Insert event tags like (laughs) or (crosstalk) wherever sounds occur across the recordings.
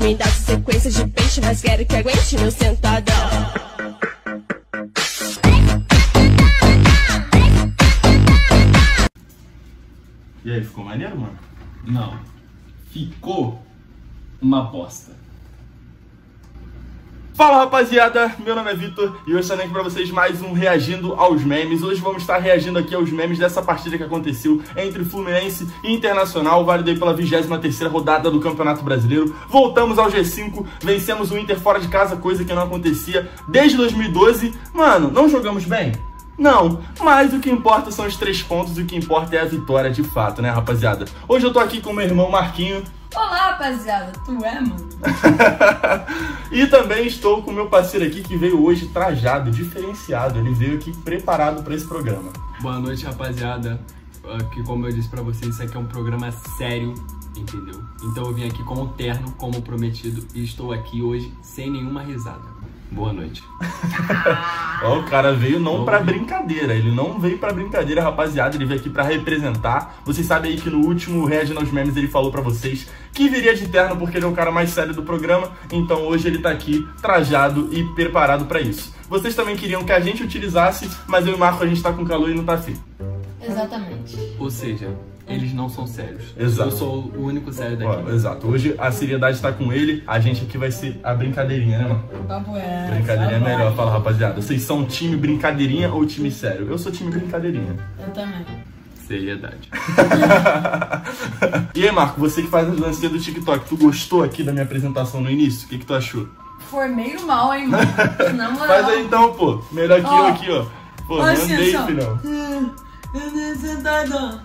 Me dá sequência de peixe, mas quero que aguente meu sentadão. E aí, ficou maneiro, mano? Não. Ficou uma bosta. Fala rapaziada, meu nome é Vitor e hoje estou aqui pra vocês mais um Reagindo aos Memes. Hoje vamos estar reagindo aqui aos memes dessa partida que aconteceu entre Fluminense e Internacional, válido aí pela 23ª rodada do Campeonato Brasileiro. Voltamos ao G5, vencemos o Inter fora de casa, coisa que não acontecia desde 2012. Mano, não jogamos bem? Não, mas o que importa são os três pontos e o que importa é a vitória de fato, né, rapaziada? Hoje eu tô aqui com meu irmão Marquinho. Olá, rapaziada. Tu é, mano? (laughs) e também estou com meu parceiro aqui que veio hoje trajado, diferenciado. Ele veio aqui preparado para esse programa. Boa noite, rapaziada. Que como eu disse pra vocês, isso aqui é um programa sério, entendeu? Então eu vim aqui com o terno, como prometido, e estou aqui hoje sem nenhuma risada. Boa noite. (laughs) Ó, o cara veio não pra brincadeira, ele não veio pra brincadeira, rapaziada, ele veio aqui pra representar. Vocês sabem aí que no último Reagindo aos Memes ele falou pra vocês que viria de terno porque ele é o cara mais sério do programa, então hoje ele tá aqui trajado e preparado pra isso. Vocês também queriam que a gente utilizasse, mas eu e o Marco a gente tá com calor e não tá afim. Exatamente. Ou seja, eles não são sérios. Exato. Eu sou o único sério daqui. Ó, exato, hoje a seriedade tá com ele, a gente aqui vai ser a brincadeirinha, né, mano? Papo é. Brincadeirinha é tá melhor, fala rapaziada. Vocês são time brincadeirinha ou time sério? Eu sou time brincadeirinha. Eu também. Seriedade. (laughs) e aí, Marco, você que faz as dancinhas do TikTok, tu gostou aqui da minha apresentação no início? O que, que tu achou? Foi meio mal, hein, mano? (laughs) Na moral. Faz aí então, pô. Melhor que eu Ó. aqui, ó. Pô, assim, mandei, assim, ó. filhão. Eu tô sentado.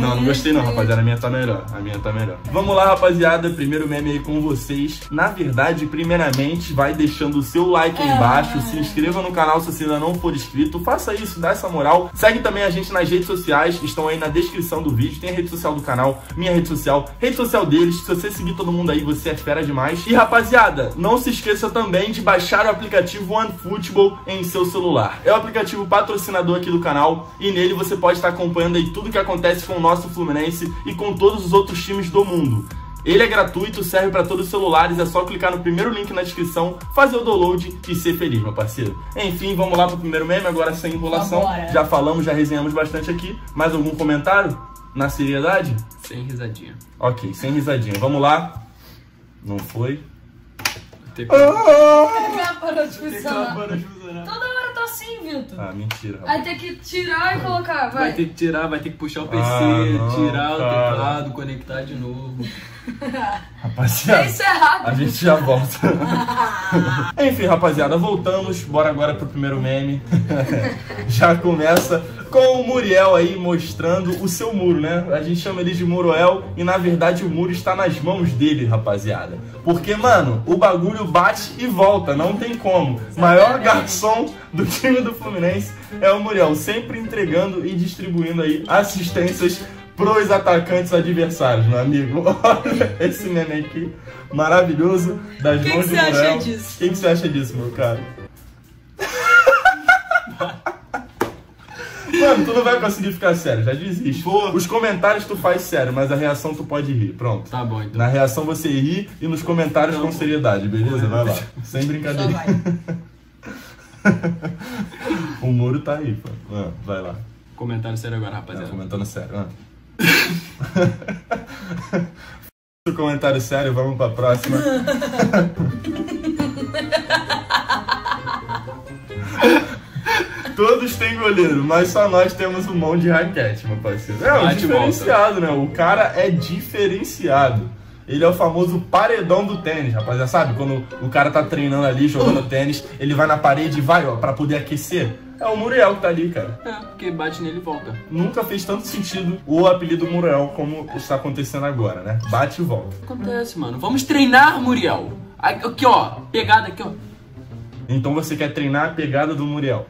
Não, não gostei não, rapaziada. A minha tá melhor. A minha tá melhor. Vamos lá, rapaziada. Primeiro meme aí com vocês. Na verdade, primeiramente, vai deixando o seu like aí É. embaixo. Se inscreva no canal se você ainda não for inscrito. Faça isso, dá essa moral. Segue também a gente nas redes sociais. Estão aí na descrição do vídeo. Tem a rede social do canal, minha rede social, rede social deles. Se você seguir todo mundo aí, você é fera demais. E, rapaziada, não se esqueça também de baixar o aplicativo OneFootball em seu celular. É o aplicativo patrocinador aqui do canal e nele você pode estar acompanhando aí tudo que acontece com o nosso Fluminense e com todos os outros times do mundo. Ele é gratuito, serve para todos os celulares, é só clicar no primeiro link na descrição, fazer o download e ser feliz, meu parceiro. Enfim, vamos lá pro primeiro meme, agora sem enrolação. Vambora. Já falamos, já resenhamos bastante aqui. Mais algum comentário? Na seriedade? Sem risadinha. Ok, sem risadinha. Vamos lá. Não foi. Tem Já parou de de funcionar. Toda assim, Vitor. Ah, mentira. Rapaz. tem que tirar e colocar, Vai vai. ter que tirar, vai ter que puxar o PC, Ah, não, tirar o cara. teclado, conectar de novo. (laughs) Rapaziada. Isso é errado. A gente já volta. (laughs) Enfim, rapaziada, voltamos. Bora agora pro primeiro meme. (laughs) já começa com o Muriel aí mostrando o seu muro, né? A gente chama ele de Muroel e na verdade o muro está nas mãos dele, rapaziada. Porque, mano, o bagulho bate e volta, não tem como. Maior garçom do time do Fluminense é o Muriel, sempre entregando e distribuindo aí assistências pros atacantes adversários, meu amigo. (laughs) Olha esse meme aqui, maravilhoso, das Que mãos que de você acha Muriel. disso? O que, que você acha disso, meu cara? (laughs) Mano, tu não vai conseguir ficar sério, já desiste. Os comentários tu faz sério, mas a reação tu pode rir, pronto. Tá bom, então. Na reação você ri e nos comentários com seriedade, beleza? Vai lá. (laughs) Sem Só brincadeira. vai. (laughs) o muro tá aí, pô. Ah, vai lá. Comentário sério agora, rapaziada. comentando sério. Ah. O (laughs) comentário sério, vamos pra próxima. Todos têm goleiro, mas só nós temos um mão de raquete, meu parceiro. É, Bate e diferenciado, né? O cara é diferenciado. Ele é o famoso paredão do tênis, rapaziada. Sabe quando o cara tá treinando ali, jogando tênis, ele vai na parede e vai, ó, pra poder aquecer? É o Muriel que tá ali, cara. É, porque bate nele e volta. Nunca fez tanto sentido o apelido Muriel como está acontecendo agora, né? Bate e volta. Acontece, mano. Vamos treinar, Muriel. Aqui, ó. Pegada aqui, ó. Então você quer treinar a pegada do Muriel.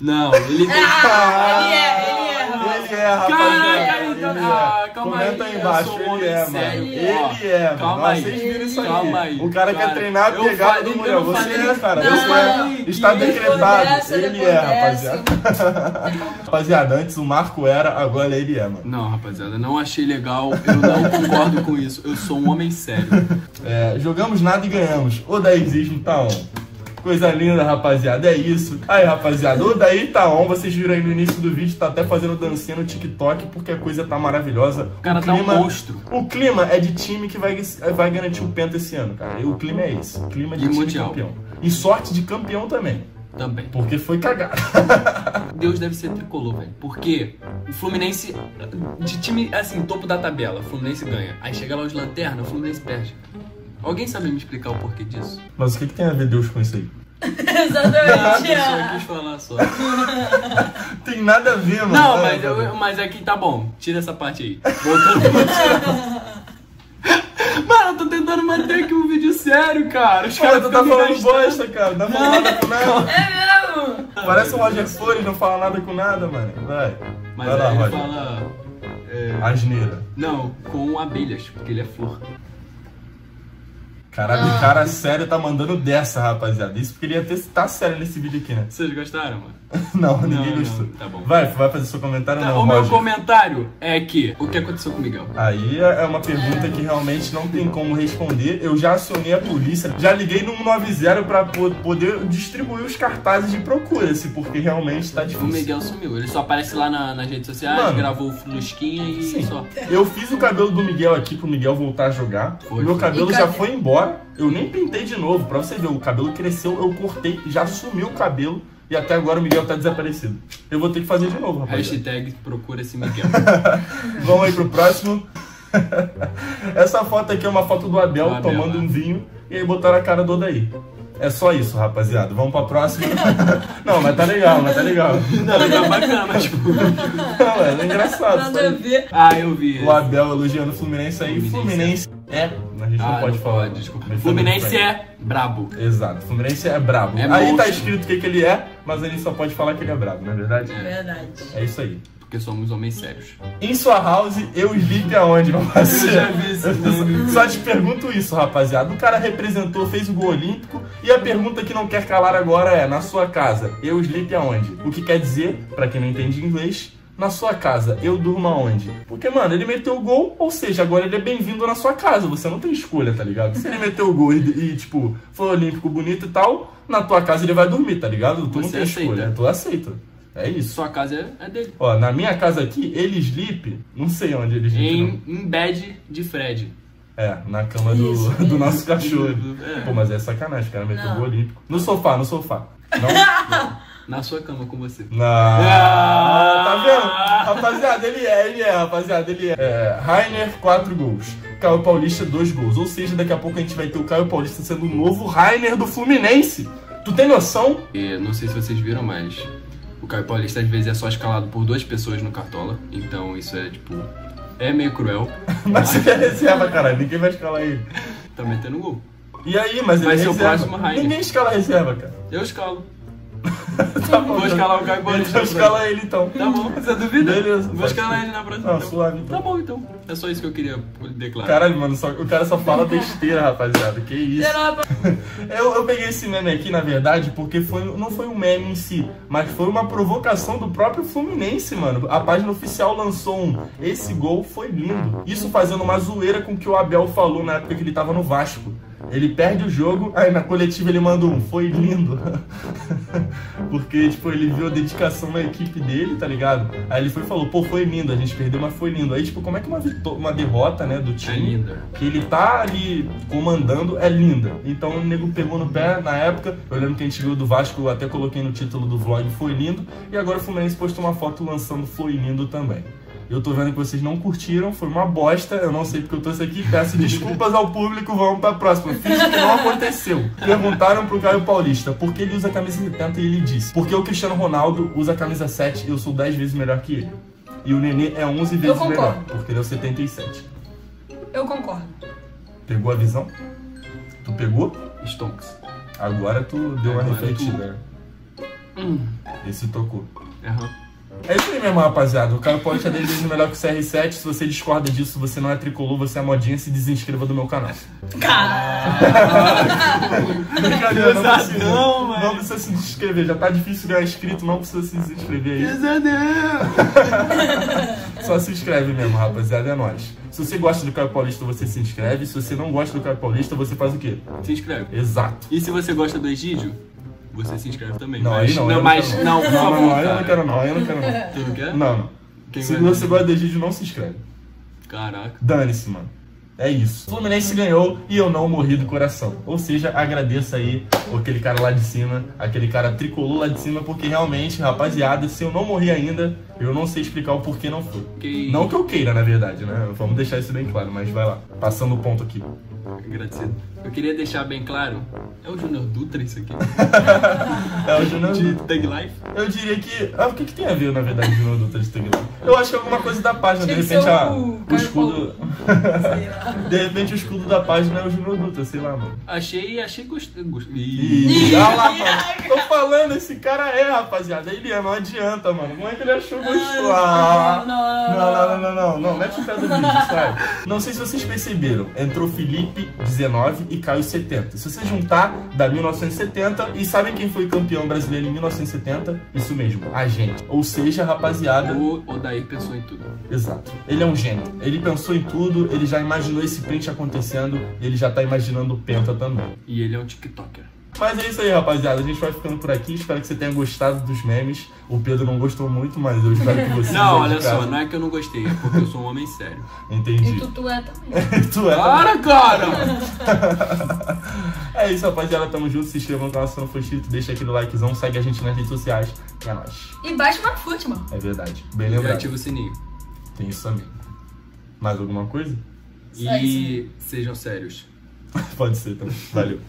Não, ele. Ah, ele é, ele é, rapaz. Ele é, rapaziada. Caraca, então. é. Ah, calma Comenta aí, aí eu embaixo, sou ele é, mano. sério. Ele é, mano. calma aí. Vocês viram isso aí. Calma aí. O cara, Cara, quer treinar a pegada do mulher. não Você é, cara. Não, Você não, é. Está decretado. Ele é, rapaziada. (laughs) Rapaziada, antes o Marco era, agora ele é, mano. Não, rapaziada, não achei legal. Eu não (laughs) concordo com isso. Eu sou um homem sério. É, jogamos nada e ganhamos. O daizismo tá on. Coisa linda, rapaziada. É isso. Aí, rapaziada, o daí tá on. Vocês viram aí no início do vídeo, tá até fazendo dancinha no TikTok, porque a coisa tá maravilhosa. O cara tá um monstro. O clima é de time que vai, vai garantir o Penta esse ano, cara. E o clima é esse. O clima de E time mundial. campeão. E sorte de campeão também. Também. Porque foi cagado. (laughs) Deus deve ser tricolor, velho. Porque o Fluminense, de time, assim, topo da tabela, o Fluminense ganha. Aí chega lá os lanternas, o Fluminense perde. Alguém sabe me explicar o porquê disso? (laughs) Mas o que, que tem a ver Deus com isso aí? Exatamente. Eu só quis falar só. (laughs) Tem nada a ver, mano. Não, mas, ver. eu, mas aqui tá bom. Tira essa parte aí. Voltando pra (laughs) Mano, eu tô tentando manter aqui um vídeo sério, cara. Os Cara, caras tu tá falando gastando. bosta, cara. Não tá falando nada com nada. É mesmo? Parece o Roger Flores, não fala nada com nada, mano. Vai. Mas Vai lá, Roger. fala. é, Asneira. Não, com abelhas, porque ele é flor. Caralho, o cara sério tá mandando dessa, rapaziada. Isso porque ele ia ter, tá sério nesse vídeo aqui, né? Vocês gostaram, mano? (laughs) Não, ninguém não, gostou. tá bom. Vai, vai fazer seu comentário Tá, não, o meu Roger. comentário é que. O que aconteceu com o Miguel? Aí é uma pergunta que realmente não tem como responder. Eu já acionei a polícia, já liguei no 190 pra po- poder distribuir os cartazes de procura-se, porque realmente tá O difícil. Miguel sumiu. Ele só aparece lá na- nas redes sociais, Mano. gravou o Flusquinha e Sim. só. Eu fiz o cabelo do Miguel aqui pro Miguel voltar a jogar. Foi, o meu cabelo já foi embora. Eu nem pintei de novo, pra você ver. O cabelo cresceu, eu cortei, já sumiu o cabelo. E até agora o Miguel tá desaparecido. Eu vou ter que fazer de novo, rapaziada. Hashtag procura esse Miguel. (laughs) Vamos aí pro próximo. (laughs) Essa foto aqui é uma foto do Abel, Do Abel, tomando né? um vinho e aí botaram a cara do Odaí. É só isso, rapaziada. Vamos pra próxima. (laughs) Não, mas tá legal, mas tá legal. Não, tá bacana, tipo. Não, é engraçado. Nada a ver. Ah, eu vi. O Abel elogiando o Fluminense aí. Fluminense. Fluminense é. A gente não Ah, pode falar. desculpa. Mas Fluminense é brabo. Exato, Fluminense é brabo. É aí tá monstro. escrito o que, que ele é, mas ele só pode falar que ele é brabo, não é verdade? Verdade. É isso aí. Porque somos homens sérios. Em sua house, eu sleep aonde, meu (laughs) parceiro? já vi meme. Só te pergunto isso, rapaziada. O cara representou, fez o gol olímpico. E a pergunta que não quer calar agora é: na sua casa, eu sleep aonde? O que quer dizer, pra quem não entende inglês, na sua casa, eu durmo aonde? Porque, mano, ele meteu o gol, ou seja, agora ele é bem-vindo na sua casa. Você não tem escolha, tá ligado? Se ele meteu o gol e, e, tipo, foi olímpico bonito e tal, na tua casa ele vai dormir, tá ligado? Tu não Você tem aceita. escolha. Tu aceita. É isso. Sua casa é, é dele. Ó, na minha casa aqui, ele sleep, não sei onde ele sleep. não. Em, em bed de Fred. É, na cama do, Isso, (laughs) do isso. nosso cachorro. (laughs) É. Pô, mas é sacanagem, cara. Meteu Não. gol olímpico. No sofá, no sofá. (laughs) Não? Na sua cama com você. Não. Tá vendo? Rapaziada, ele é, ele é, rapaziada, ele é. é Rainer, 4 gols. Caio Paulista, 2 gols. Ou seja, daqui a pouco a gente vai ter o Caio Paulista sendo o novo Rainer do Fluminense. Tu tem noção? E não sei se vocês viram, mas o Caio Paulista às vezes é só escalado por duas pessoas no Cartola. Então isso é tipo. É meio cruel. (laughs) Mas ele é reserva, caralho. Ninguém vai escalar ele. Tá metendo gol. E aí, mas ele Vai ser o reserva. próximo Rainer. Ninguém escala reserva, cara. Eu escalo. (laughs) Tá bom, Vou escalar o Caio Paulista. Então escala ele então. Tá bom, você duvida? Beleza, Vou escalar ele na próxima. Ah, então. suave, então. Tá bom então. É só isso que eu queria declarar. Caralho, mano, só- o cara só fala besteira, rapaziada. Que isso. (laughs) Eu, eu peguei esse meme aqui, na verdade, porque foi, não foi um meme em si, mas foi uma provocação do próprio Fluminense, mano. A página oficial lançou um. Esse gol foi lindo. Isso fazendo uma zoeira com o que o Abel falou na época que ele tava no Vasco. Ele perde o jogo, aí na coletiva ele manda um, foi lindo. (laughs) Porque, tipo, ele viu a dedicação na equipe dele, tá ligado? Aí ele foi e falou, pô, foi lindo, a gente perdeu, mas foi lindo. Aí, tipo, como é que uma, uma derrota, né, do É time linda. que ele tá ali comandando é linda. Então o nego pegou no pé na época. Eu lembro que a gente viu do Vasco, eu até coloquei no título do vlog, foi lindo. E agora o Fluminense postou uma foto lançando Foi lindo também. Eu tô vendo que vocês não curtiram, foi uma bosta. Eu não sei porque eu trouxe aqui. Peço desculpas ao público, vamos pra próxima. Finge que não aconteceu. Perguntaram pro Caio Paulista por que ele usa a camisa 70 e ele disse: Porque o Cristiano Ronaldo usa a camisa 7 e eu sou 10 vezes melhor que ele. E o Nenê é 11 vezes melhor, porque ele é o 77. Eu concordo. Pegou a visão? Tu pegou? Stonks. Agora tu deu uma Agora refletida. Hum. Esse tocou. Aham. É isso aí mesmo, rapaziada. O Paulista é 10 vezes melhor que o CR7. Se você discorda disso, você não é tricolor, você é modinha, se desinscreva do meu canal. Brincadeira, não precisa. Pesadão, mano. Não precisa se inscrever. Já tá difícil ganhar inscrito, não precisa se inscrever aí. Pesadão! Só se inscreve mesmo, rapaziada, é nóis. Se você gosta do Caio Paulista, você se inscreve. Se você não gosta do Caio Paulista, você faz o quê? Se inscreve. Exato. E se você gosta do Egídio, você se inscreve também. Não, mas, não. eu mas não, não, não, aí eu não quero não, (laughs) eu não quero não. Tu não quer? Não, não. Quem Se você gosta de Egídio, não se inscreve. Caraca. Dane-se, mano. É isso. O Fluminense ganhou e eu não morri do coração. Ou seja, agradeço aí aquele cara lá de cima, aquele cara tricolor lá de cima, porque realmente, rapaziada, se eu não morri ainda, eu não sei explicar o porquê não foi. Que- Não que eu queira, na verdade, né? Vamos deixar isso bem claro, mas vai lá. Passando o ponto aqui. Agradecido. Eu queria deixar bem claro, é o Júnior Dutra isso aqui? (laughs) É o Júnior De Dutra. Tag Life? Eu diria que. Ah, o que, que tem a ver, na verdade, o Júnior Dutra de Instagram? Eu acho que é alguma coisa da página, de repente a, o escudo. Sei lá. (laughs) De repente o escudo da página é o Júnior Dutra, sei lá, mano. Achei, achei gostoso. Ih, olha lá, mano. Tô falando, esse cara é, rapaziada. Ele é, não adianta, mano. Como é que ele achou gostoso? Ah. Não, Não, não, não, não, não, não, mete o pé do vídeo, sabe? Não sei se vocês perceberam, entrou Felipe 19 e Caio 70. Se você juntar, dá 1970 e sabem quem foi campeão brasileiro em 1970? Isso mesmo, a gente. Ou seja, rapaziada, O Odair pensou em tudo. exato. Ele é um gênio. Ele pensou em tudo, ele já imaginou esse print acontecendo, e ele já tá imaginando o Penta também. E ele é um TikToker. Mas é isso aí, rapaziada. A gente vai ficando por aqui. Espero que você tenha gostado dos memes. O Pedro não gostou muito, mas eu espero que você. (laughs) Não, olha só, não é que eu não gostei, é porque eu sou um homem sério. Entendi. E tu, tu é também. (laughs) tu é. Para, cara! (laughs) É isso, rapaziada. Tamo junto. Se inscreva no canal se não for inscrito. Deixa aquele likezão. Segue a gente nas redes sociais. É nóis. E baixa uma fute, mano. É verdade. Bem E lembrado. ativa o sininho. Tem isso também. Mais alguma coisa? Segue, E sejam sérios. Pode ser também. Valeu.